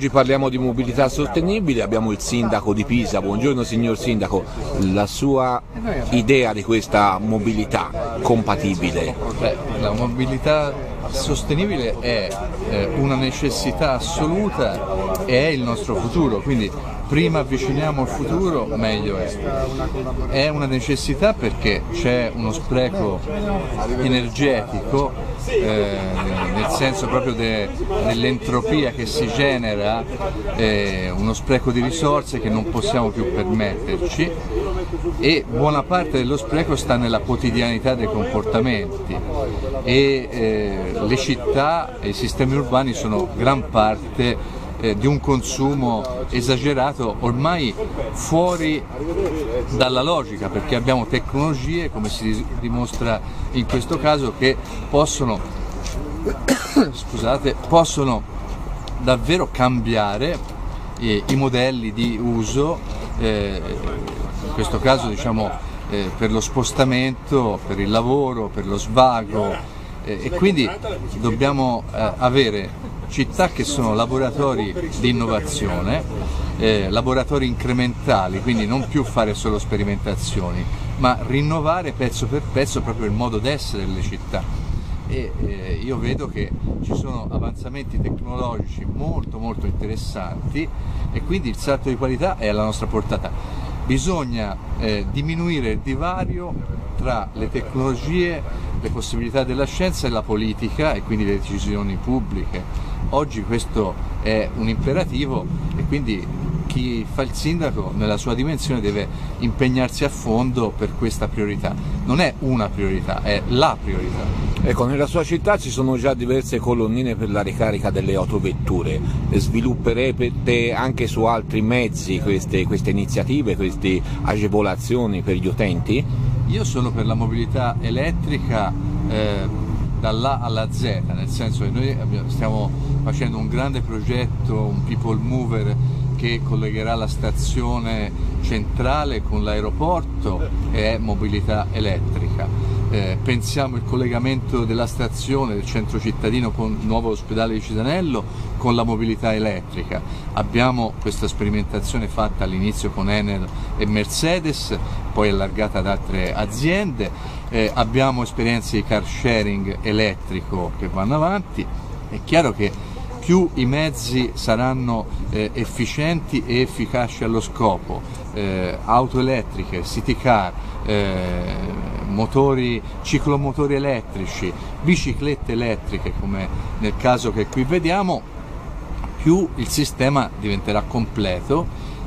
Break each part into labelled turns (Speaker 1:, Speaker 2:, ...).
Speaker 1: Oggi parliamo di mobilità sostenibile, abbiamo il sindaco di Pisa, buongiorno signor sindaco, la sua idea di questa mobilità compatibile?
Speaker 2: Beh, la mobilità sostenibile è eh, una necessità assoluta è il nostro futuro, quindi prima avviciniamo il futuro meglio è. È una necessità perché c'è uno spreco energetico, eh, nel senso proprio de, dell'entropia che si genera, eh, uno spreco di risorse che non possiamo più permetterci e buona parte dello spreco sta nella quotidianità dei comportamenti e eh, le città e i sistemi urbani sono gran parte eh, di un consumo esagerato ormai fuori dalla logica perché abbiamo tecnologie come si dimostra in questo caso che possono, scusate, possono davvero cambiare eh, i modelli di uso eh, in questo caso diciamo eh, per lo spostamento, per il lavoro, per lo svago eh, e quindi dobbiamo eh, avere città che sono laboratori di innovazione, eh, laboratori incrementali, quindi non più fare solo sperimentazioni, ma rinnovare pezzo per pezzo proprio il modo d'essere delle città. E eh, io vedo che ci sono avanzamenti tecnologici molto molto interessanti e quindi il salto di qualità è alla nostra portata. Bisogna eh, diminuire il divario tra le tecnologie, le possibilità della scienza e la politica e quindi le decisioni pubbliche. Oggi questo è un imperativo e quindi chi fa il sindaco nella sua dimensione deve impegnarsi a fondo per questa priorità. Non è una priorità, è la priorità.
Speaker 1: Ecco, nella sua città ci sono già diverse colonnine per la ricarica delle autovetture. Svilupperete anche su altri mezzi queste, queste iniziative, queste agevolazioni per gli utenti?
Speaker 2: Io sono per la mobilità elettrica. Eh, dall'A alla Z, nel senso che noi stiamo facendo un grande progetto, un people mover che collegherà la stazione centrale con l'aeroporto è mobilità elettrica. Eh, pensiamo il collegamento della stazione del centro cittadino con il nuovo ospedale di Cisanello con la mobilità elettrica. Abbiamo questa sperimentazione fatta all'inizio con Enel e Mercedes, poi allargata ad altre aziende. Eh, abbiamo esperienze di car sharing elettrico che vanno avanti. È chiaro che più i mezzi saranno eh, efficienti e efficaci allo scopo, eh, auto elettriche, city car, eh, motori, ciclomotori elettrici, biciclette elettriche come nel caso che qui vediamo, più il sistema diventerà completo,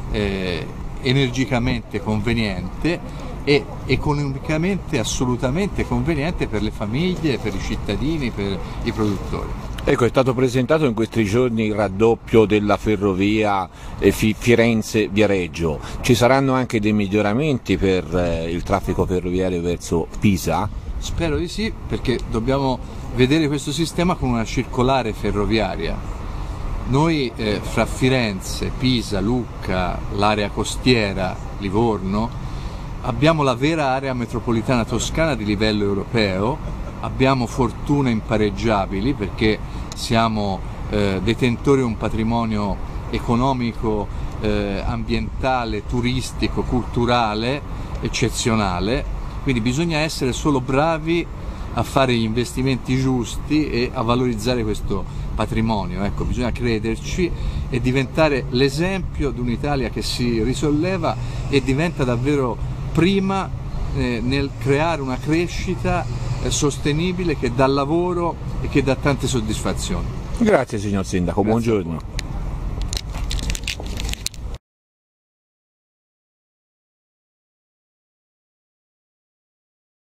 Speaker 2: eh, energicamente conveniente e economicamente assolutamente conveniente per le famiglie, per i cittadini, per i produttori.
Speaker 1: Ecco, è stato presentato in questi giorni il raddoppio della ferrovia eh, Firenze-Viareggio. Ci saranno anche dei miglioramenti per eh, il traffico ferroviario verso Pisa?
Speaker 2: Spero di sì, perché dobbiamo vedere questo sistema con una circolare ferroviaria. Noi eh, fra Firenze, Pisa, Lucca, l'area costiera, Livorno, abbiamo la vera area metropolitana toscana di livello europeo abbiamo fortune impareggiabili perché siamo eh, detentori di un patrimonio economico, eh, ambientale, turistico, culturale eccezionale, quindi bisogna essere solo bravi a fare gli investimenti giusti e a valorizzare questo patrimonio, ecco, bisogna crederci e diventare l'esempio di un'Italia che si risolleva e diventa davvero prima eh, nel creare una crescita sostenibile che dà lavoro e che dà tante soddisfazioni.
Speaker 1: Grazie signor Sindaco, Grazie buongiorno.